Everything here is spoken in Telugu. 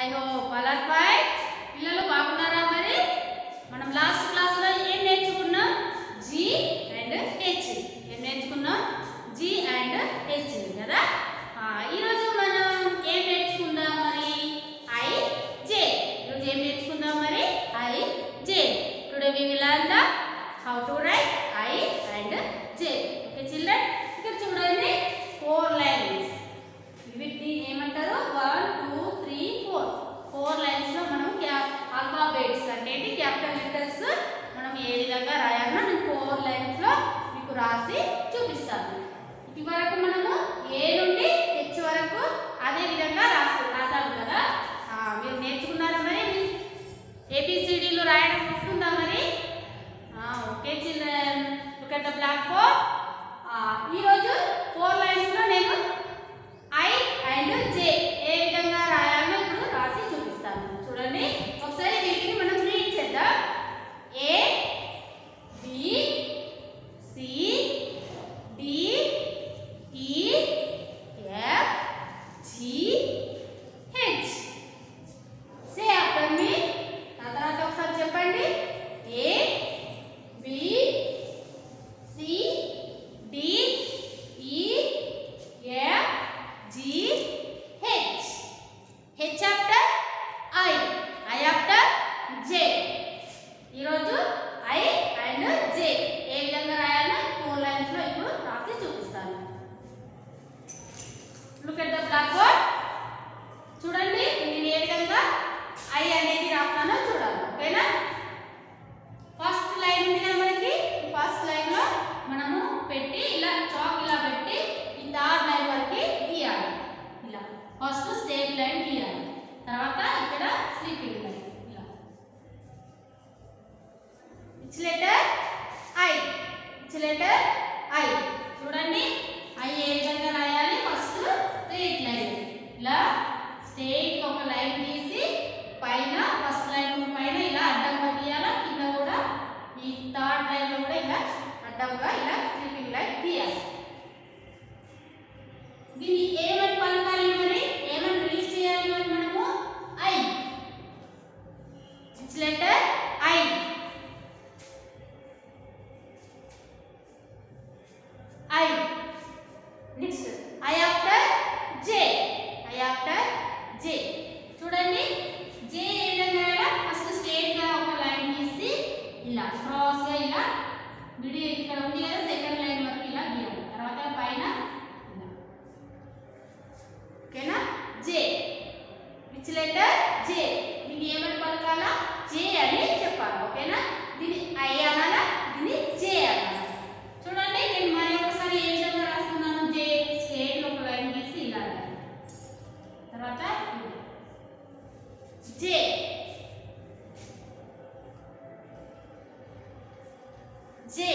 ఐ హోప్ అలర్ట్ పిల్లలు బాగున్నారా మరి? మనం లాస్ట్ క్లాస్లో ఏం నేర్చుకున్నాం? జీ అండ్ హెచ్ ఏం నేర్చుకున్నాం? జీ అండ్ హెచ్ కదా? ఈరోజు మనం ఏం నేర్చుకుందాం మరి? ఐ జే ఈరోజు ఏం నేర్చుకుందాం మరి? I J today we will learn the how to write I and J okay children ఇక్కడ చూడండి. ఫోర్ లైన్ వీటిని ఏమంటారు వన్ టూ త్రీ ఫోర్ ఫోర్ లైన్స్లో మనం ఆల్ఫాబెట్స్ అంటే ఏంటి క్యాపిటల్ లెటర్స్ మనం ఏ విధంగా రాయాలో నేను ఫోర్ లైన్స్లో మీకు రాసి చూపిస్తాను. ఇది వరకు మనము ఏ నుండి హెచ్ వరకు అదే విధంగా రాసు రాసాము కదా ఆ, మీరు నేర్చుకున్నారా మరి ఏబిసిడీలు రాయడం వస్తుందా మరి okay children look at the blackboard ఈరోజు ఫోర్ లైన్స్లో నేను ఐ అండ్ జే ఏ విధంగా రాయాలో ఇప్పుడు రాసి చూపిస్తాను చూడండి ఒకసారి వీటిని మనం రీడ్ చేద్దాం A B C D E F G H say after me ఆ తర్వాత ఒకసారి చెప్పండి A B C D E F G H H after I I after J ఈరోజు ఐ అండ్ జే ఏ విధంగా రాయాలో ఫోర్ లైన్స్లో ఇప్పుడు రాసి చూపిస్తాను. Look at the black board చూడండి నేను ఏ విధంగా ఐ అనేది రాస్తానో చూడాలి. ఓకేనా? ఫస్ట్ లైన్ ఉంది కదా మనకి? ఫస్ట్ లైన్లో మనము పెట్టి ఇలా చాక్ ఇలా పెట్టి ఈ థర్డ్ లైన్ వరకు గీయాలి. ఇలా. ఫస్ట్ స్టేట్ లైన్ గీయాలి. తర్వాత ఇక్కడ స్లీపింగ్ లైన్ ఇలా. Each letter I each letter I చూడండి ఐ ఏ విధంగా రాయాలి ఫస్ట్ స్ట్రేట్ లైన్ ఇలా స్ట్రేట్ ఒక లైన్ తీసి పైన ఫస్ట్ లైన్ పైన ఇలా అడ్డంగా గీయాలి కింద కూడా ఈ థర్డ్ లైన్లో కూడా ఇలా అడ్డంగా ఇలా స్లీపింగ్ లైన్ గీయాలి దీన్ని ఏమని పలకాలి మరి? ఏమని రీడ్ చేయాలి మరి మనము? I it's letter I I next I after J I after J చూడండి. జే ఫస్ట్ స్ట్రేట్గా ఒక లైన్ గీసి ఇలా క్రాస్గా ఇలా మిడి ఇక్కడ ఉంది. విచ్ జే దీన్ని ఏమని పలకాలా? జే అని చెప్పాలి ఓకేనా? దీన్ని ఐ అనాలా? దీన్ని జే అనాలా? చూడండి నేను మరి ఒకసారి ఏం రాస్తున్నాను? జే స్టేట్ ఒక లైన్ ఇలా తర్వాత జే జే